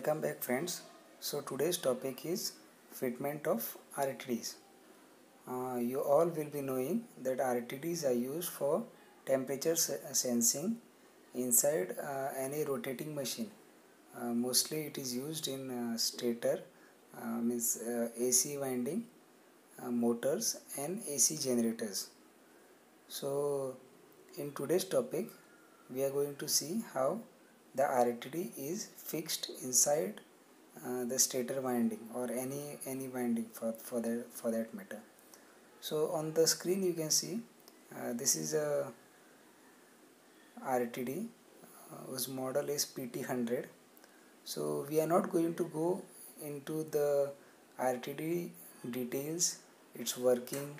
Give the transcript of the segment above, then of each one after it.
welcome back friends. So today's topic is fitment of RTDs uh, you all will be knowing that RTDs are used for temperature sensing inside uh, any rotating machine. Uh, mostly it is used in uh, stator uh, means uh, AC winding motors and AC generators. So in today's topic we are going to see how the RTD is fixed inside uh, the stator winding or any any winding for for that for that matter. So on the screen you can see uh, this is a RTD uh, whose model is PT100 so we are not going to go into the RTD details its working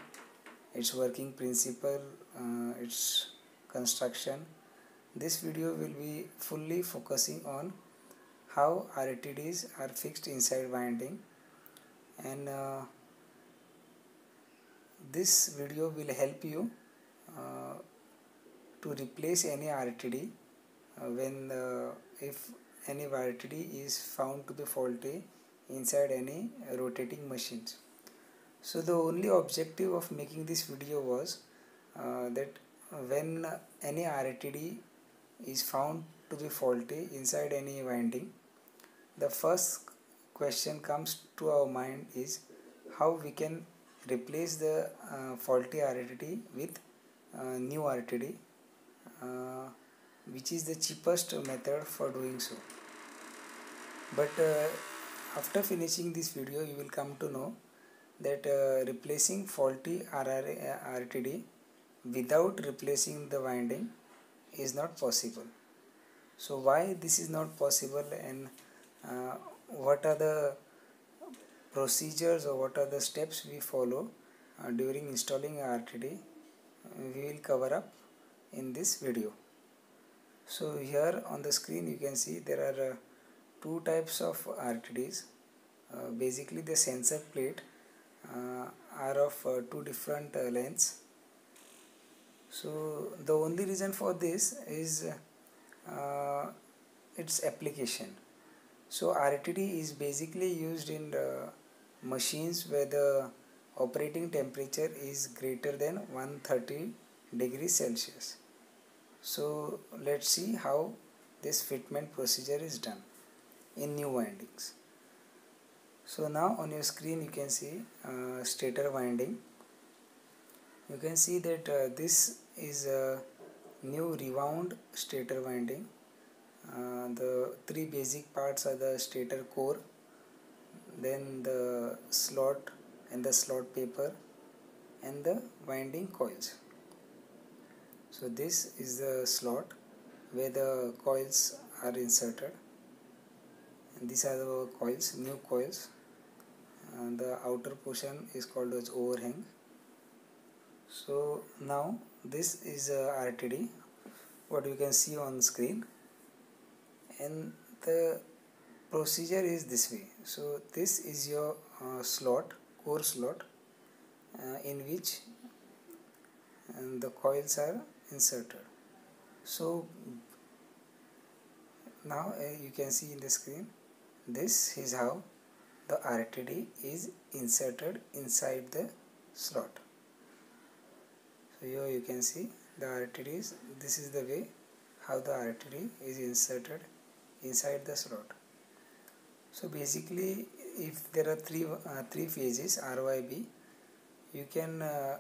its working principle uh, its construction this video will be fully focusing on how RTDs are fixed inside winding and uh, this video will help you uh, to replace any RTD uh, when uh, if any RTD is found to be faulty inside any rotating machines. So the only objective of making this video was uh, that when any RTD is found to be faulty inside any winding. The first question comes to our mind is how we can replace the uh, faulty RTD with uh, new RTD uh, which is the cheapest method for doing so. But uh, after finishing this video you will come to know that uh, replacing faulty RRA, RTD without replacing the winding is not possible. So why this is not possible and uh, what are the procedures or what are the steps we follow uh, during installing RTD we will cover up in this video. So here on the screen you can see there are uh, two types of RTDs uh, basically the sensor plate uh, are of uh, two different lengths so the only reason for this is uh, its application. So RTD is basically used in the machines where the operating temperature is greater than 130 degrees Celsius. So let's see how this fitment procedure is done in new windings. So now on your screen you can see uh, stator winding you can see that uh, this is a new rewound stator winding. Uh, the three basic parts are the stator core then the slot and the slot paper and the winding coils. So this is the slot where the coils are inserted. And these are the coils new coils. And the outer portion is called as overhang so now this is a RTD what you can see on screen. And the procedure is this way. So this is your uh, slot core slot uh, in which the coils are inserted. So now uh, you can see in the screen this is how the RTD is inserted inside the slot here you can see the RTDs this is the way how the RTD is inserted inside the slot so basically if there are three uh, three phases RYB you can uh,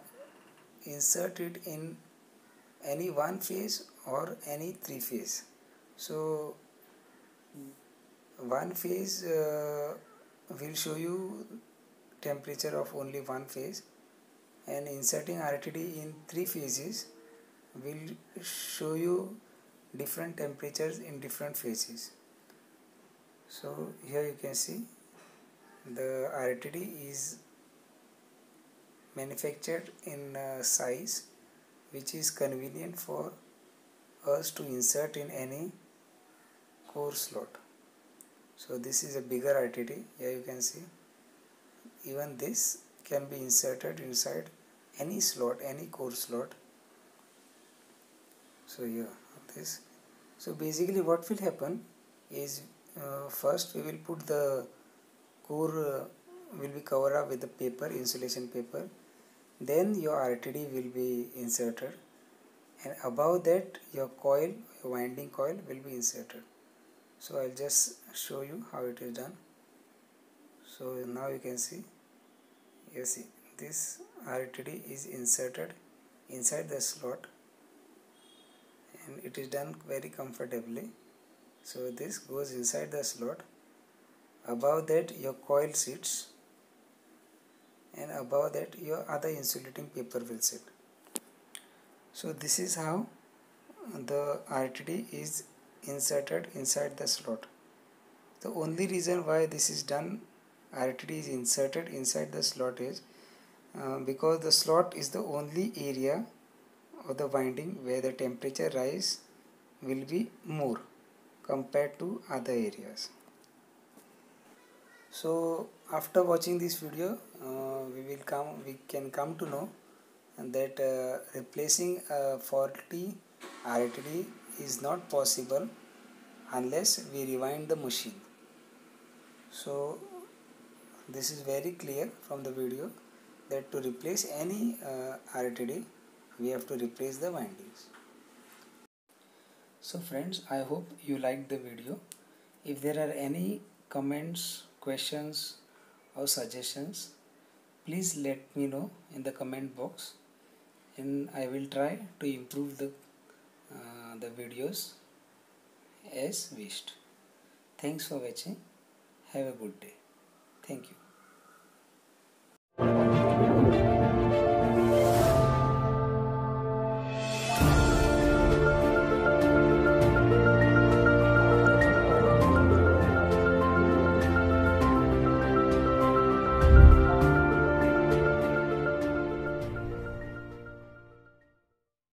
insert it in any one phase or any three phase. So one phase uh, will show you temperature of only one phase and inserting RTD in three phases will show you different temperatures in different phases. So here you can see the RTD is manufactured in size which is convenient for us to insert in any core slot. So this is a bigger RTD here you can see even this can be inserted inside any slot any core slot. So yeah this. So basically what will happen is uh, first we will put the core uh, will be covered up with the paper insulation paper. Then your RTD will be inserted. And above that your coil your winding coil will be inserted. So I'll just show you how it is done. So now you can see you see this RTD is inserted inside the slot and it is done very comfortably. So this goes inside the slot. Above that your coil sits and above that your other insulating paper will sit. So this is how the RTD is inserted inside the slot. The only reason why this is done RTD is inserted inside the slot is uh, because the slot is the only area of the winding where the temperature rise will be more compared to other areas. So after watching this video uh, we will come we can come to know that uh, replacing a faulty RTD is not possible unless we rewind the machine. So this is very clear from the video that to replace any uh, RTD we have to replace the windings. So friends I hope you liked the video. If there are any comments questions or suggestions please let me know in the comment box. And I will try to improve the uh, the videos as wished. Thanks for watching. Have a good day. Thank you